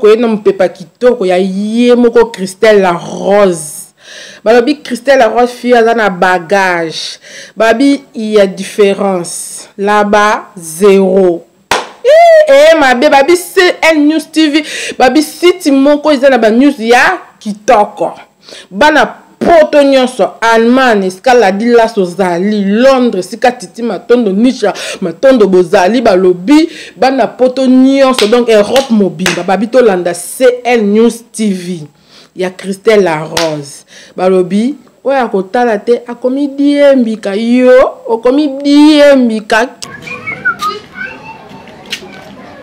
koye na mopepa kitoko ya ye moko christelle la rose balobi christelle la rose fille aza na bagage babi ya différence laba zero ee eh, mabe babi cn news tv babi site moko eza na banews ya kitoko bana poto nyonso allemagne esika ladilas ozali londres esika titi matondo nicha matondo bozali balobi bana poto nyonso donc europe mobimba babi tolanda cl news tv ya christelle la rose balobi oyo akotala te akomi diembika yo okomi diembika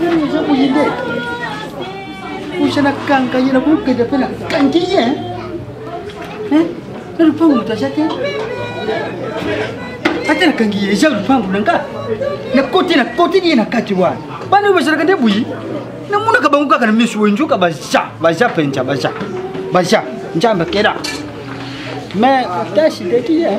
Mimi eza boye nde oza na kanga ye nakokende mpe na kangi ye na lupangu moto aza te ata nakangi ye eza lupangu na nga nakoti nakoteli ye na kati wana bana oyo bazalaka nde boyi namonaka bango kaka na miso oyo nzoka baza baza mpenza baza baza nzambe akela mais tasi ndeki ye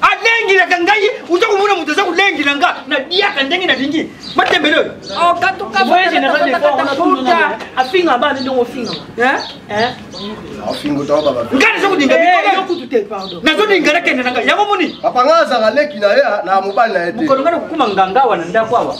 alengelaka ngai oza komona moto aza kolengela nga naliyaka ndenge nalingi matembele oyo afinga bana ndenge ofinga ngai naza kolinga nazolinga nakende na ngai yango moni papa ngai azalaka leki na ye na mobali na ye te mokolo ngai nakokuma nganga awa na ndako awa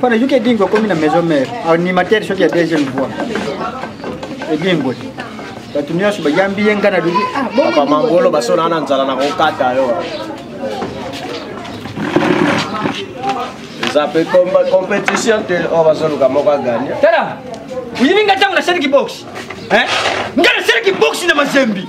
Pona yuki edingo akomi na maison mère animateur soki ya deuxième voix edingo te bato nyonso bayambi ye ngai nalobi ah, papa mangolo basona wana nzala na kokata yo eza mpe compétition te oyo oh, bazoluka moko aganye tala oyebi ngai ntango nasaliki box ngai nasalaki box na mazembi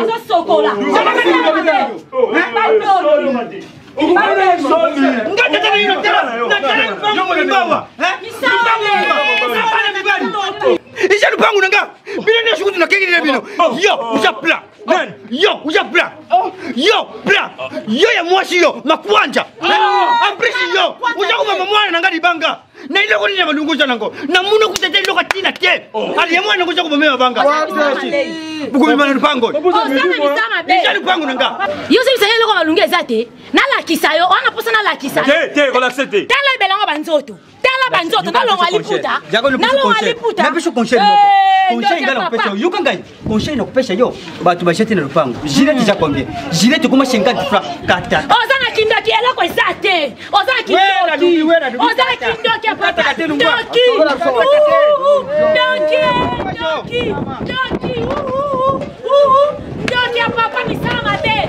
azosokola eza lupangu na nga bino nyonso kutu nakengeli na bino yo oza plan yo oza plan yo plan yo ya mwasi yo makwanja en plus yo oza komama mwana na nga libanga na eloko nini ya malungu oza nango na mono kuta te eloko atina te aliye mwana yango oza kobomema banga bokobima na lupango eza lupango na nga yo ozebisa ye eloko malungu eza te nalakisa yo wana mposa nalakisa tala ebela yango banzoto tala banzoto nalonga liputa nalonga liputa conseil na kopesa yo bato bajete na lopango gilet eza combien gilet ekoma 50 franc kata oza na kindoki eloko eza te oza na kindoki oza na kindoki apata ndoki ndoki ndoki ndoki ya papa misala mabe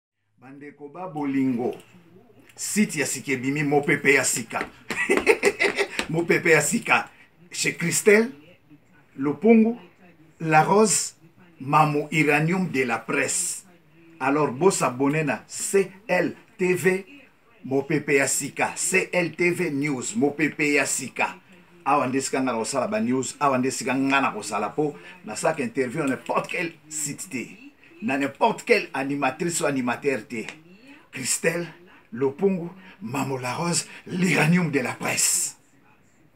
bandeko ba bolingo site ya sika ebimi mopepe ya sika mopepe ya sika chez christelle lopungu la rose mamu iranium de la presse alors bosabone na cltv mopepe ya sika cltv news mopepe ya sika awa nde esika ngai nakosala banews awa nde esika ngai nakozala mpo nasalaka interview na n'importe quel site te na n'importe quel animatrice o animateur te christelle lopungu mamola rose l'iranium de la presse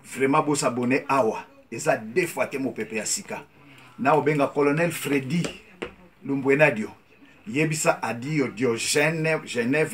vraiment bosabone awa eza deux fois te mopepe ya sika na obenga colonel fredi lumbuenadio yebisa adio diogene genève